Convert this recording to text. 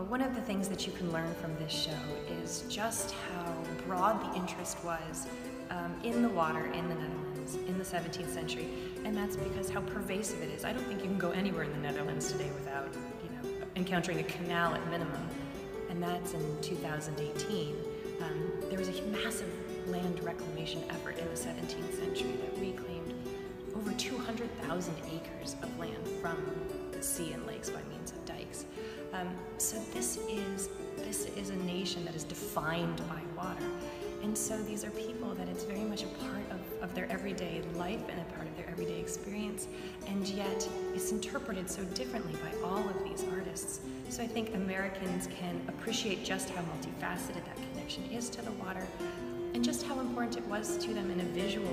uh, one of the things that you can learn from this show is just how broad the interest was um, in the water in the Netherlands in the 17th century, and that's because how pervasive it is. I don't think you can go anywhere in the Netherlands today without, you know, encountering a canal at minimum, and that's in 2018. Um, there was a massive land reclamation effort in the 17th century that reclaimed over 200,000 acres of land from the sea and lakes by means. Um, so this is this is a nation that is defined by water. And so these are people that it's very much a part of, of their everyday life and a part of their everyday experience, and yet it's interpreted so differently by all of these artists. So I think Americans can appreciate just how multifaceted that connection is to the water and just how important it was to them in a visual